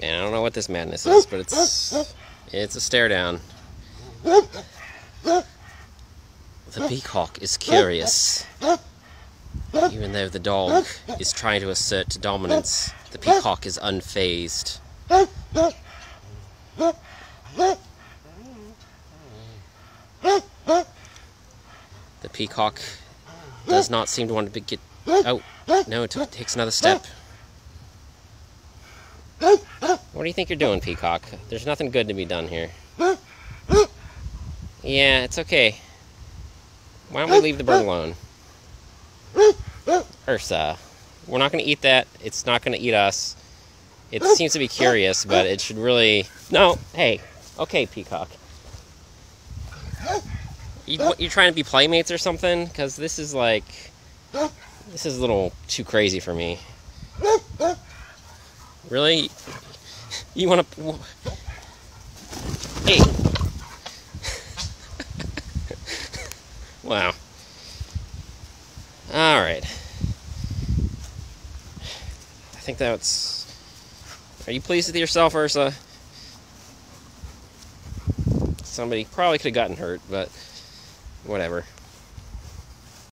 Man, I don't know what this madness is, but it's it's a stare down. The peacock is curious. Even though the dog is trying to assert dominance, the peacock is unfazed. The peacock does not seem to want to get. Oh, no, it takes another step. What do you think you're doing, Peacock? There's nothing good to be done here. Yeah, it's okay. Why don't we leave the bird alone? Ursa. We're not going to eat that. It's not going to eat us. It seems to be curious, but it should really... No, hey. Okay, Peacock. You, you trying to be playmates or something? Because this is like... This is a little too crazy for me. Really? You want to... Hey. wow. Alright. I think that's... Are you pleased with yourself, Ursa? Somebody probably could have gotten hurt, but whatever.